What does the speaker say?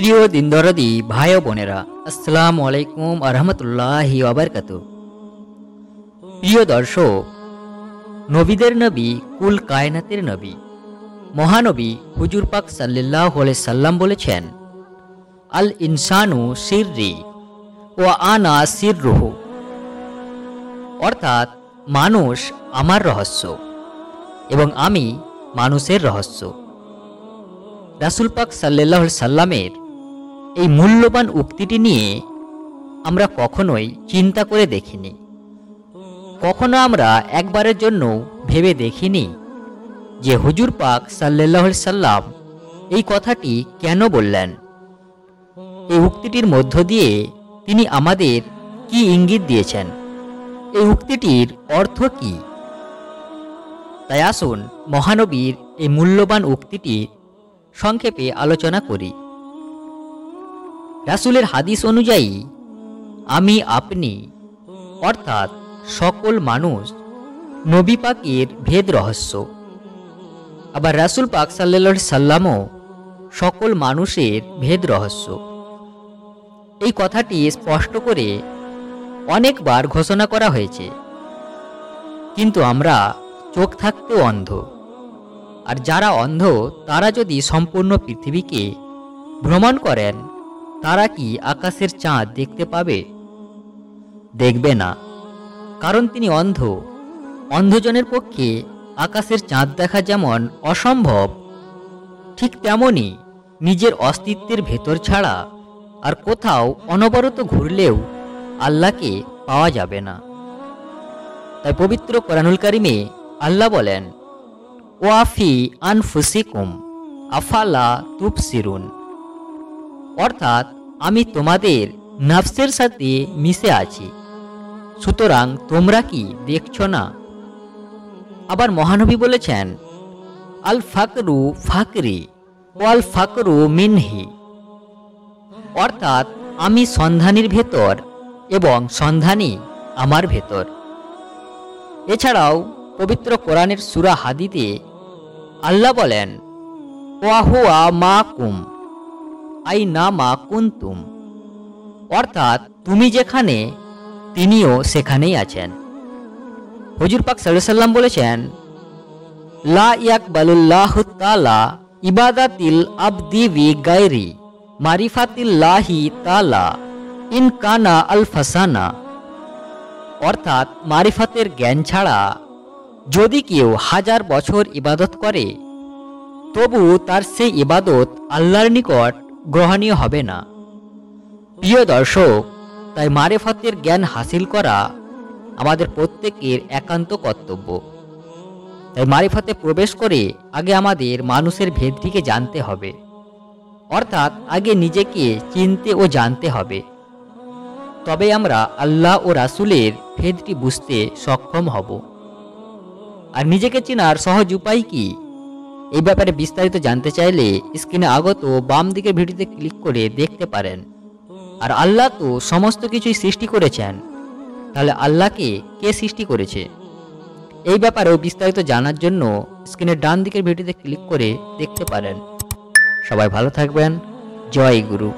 প্রিয় দিনদরদি ভাই বোনেরা, আসসালামু আলাইকুম আরহামতুল্লাহি আবরকাত প্রিয় দর্শক, নবীদের নবী কুল কায়নাতের নবী, মহানবী হুজুর পাক সাল্লাহ সাল্লাম বলেছেন, আল ইনসানু সিররি ও আনা সিররুহ। অর্থাৎ, মানুষ আমার রহস্য এবং আমি মানুষের রহস্য। রাসুল পাক সাল্লাহ সাল্লামের এই মূল্যবান উক্তিটি নিয়ে আমরা কখনোই চিন্তা করে দেখিনি। কখনো আমরা একবারের জন্য ভেবে দেখিনি যে হুজুর পাক সাল্লাহ সাল্লাম এই কথাটি কেন বললেন। এই উক্তিটির মধ্য দিয়ে তিনি আমাদের কি ইঙ্গিত দিয়েছেন? এই উক্তিটির অর্থ কি? তাই আসুন মহানবীর এই মূল্যবান উক্তিটি সংক্ষেপে আলোচনা করি। রাসুলের হাদিস অনুযায়ী, আমি আপনি, অর্থাৎ সকল মানুষ, নবী পাকের ভেদ রহস্য। আবার রাসুল পাক সাল্লা সাল্লামও সকল মানুষের ভেদ রহস্য। এই কথাটি স্পষ্ট করে অনেকবার ঘোষণা করা হয়েছে। কিন্তু আমরা চোখ থাকতেও অন্ধ। আর যারা অন্ধ, তারা যদি সম্পূর্ণ পৃথিবীকে ভ্রমণ করেন তারা কি আকাশের চাঁদ দেখতে পাবে? দেখবে না। কারণ তিনি অন্ধ। অন্ধজনের পক্ষে আকাশের চাঁদ দেখা যেমন অসম্ভব, ঠিক তেমনই নিজের অস্তিত্বের ভেতর ছাড়া আর কোথাও অনবরত ঘুরলেও আল্লাহকে পাওয়া যাবে না। তাই পবিত্র কোরআনুল কারিমে আল্লাহ বলেন, ওয়াফি আনফুসিকুম, আফালা তুপসিরুন অর্থাৎ আমি তোমাদের নফসের সাথে মিশে আছি। সুতরাং তোমরা কি দেখছ না? আবার মহানবী বলেছেন, আল ফাকরু ফাকরি ওয়াল ফাকরু মিনহি। অর্থাৎ আমি সন্ধানীর ভেতর এবং সন্ধানী আমার ভেতর। এছাড়াও পবিত্র কোরআনের সুরা হাদিতে আল্লাহ বলেন ওয়াহুয়া মা কুম আই না মা কুন্তুম। অর্থাৎ তুমি যেখানে, তিনিও সেখানেই আছেন। হজুর পাক সাল্লাম বলেছেন, লা ইয়াক ইয়াকবালুল্লাহ তালা ইবাদাতিল আবদি বি গায়রি মারিফাতিল্লাহি তালা ইন কানা আল ফাসানা অর্থাৎ মারিফাতের জ্ঞান ছাড়া যদি কেউ হাজার বছর ইবাদত করে, তবু তার সেই ইবাদত আল্লাহর নিকট গ্রহণীয় হবে না। প্রিয় দর্শক, তাই মারেফতের জ্ঞান হাসিল করা আমাদের প্রত্যেকের একান্ত কর্তব্য। তাই মারিফতে প্রবেশ করে আগে আমাদের মানুষের ভেদটিকে জানতে হবে। অর্থাৎ আগে নিজেকে চিনতে ও জানতে হবে। তবে আমরা আল্লাহ ও রাসুলের ভেদটি বুঝতে সক্ষম হব। আর নিজেকে চেনার সহজ উপায় কি? এই ব্যাপারে বিস্তারিত জানতে চাইলে স্ক্রিনে আগত বাম দিকের ভিডিওতে ক্লিক করে দেখতে পারেন। আর আল্লাহ তো সমস্ত কিছুই সৃষ্টি করেছেন। তাহলে আল্লাহকে কে সৃষ্টি করেছে? এই ব্যাপারেও বিস্তারিত জানার জন্য স্ক্রিনের ডান দিকের ভিডিওতে ক্লিক করে দেখতে পারেন। সবাই ভালো থাকবেন। জয় গুরু।